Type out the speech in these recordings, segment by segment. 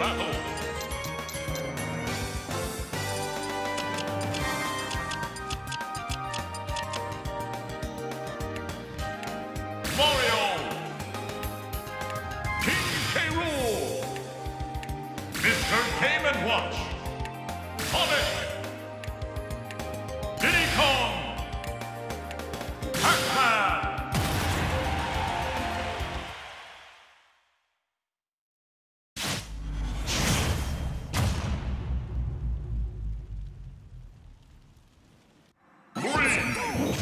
battle. Mario. King K. Rool. Mr. Game Watch.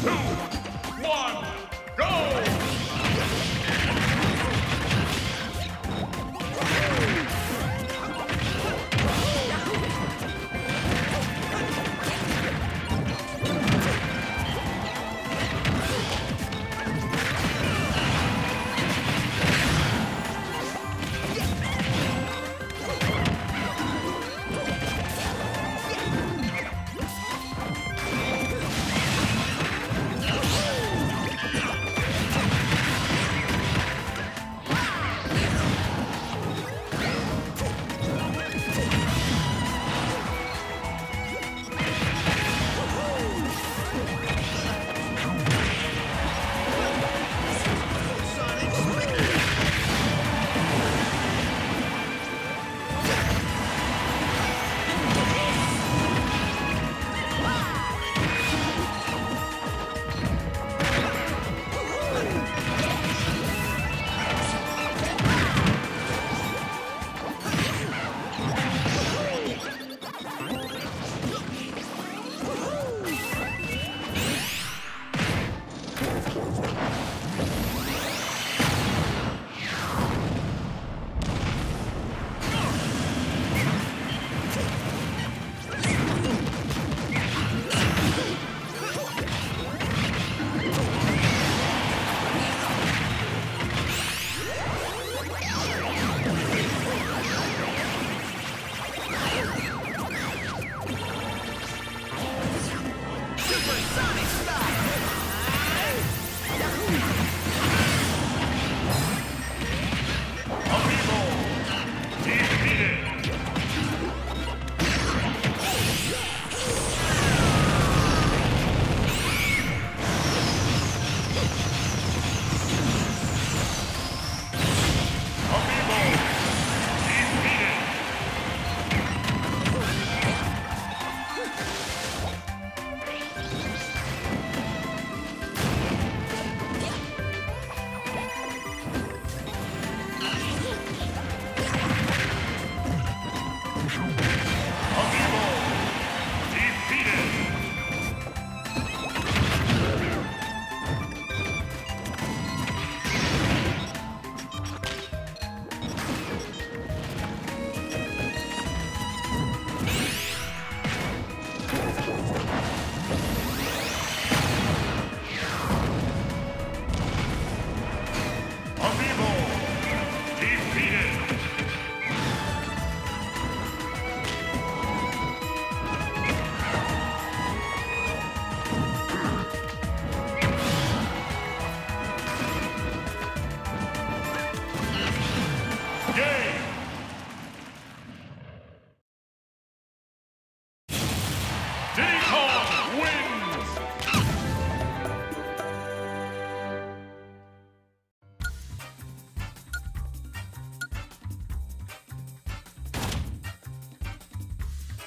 Hey!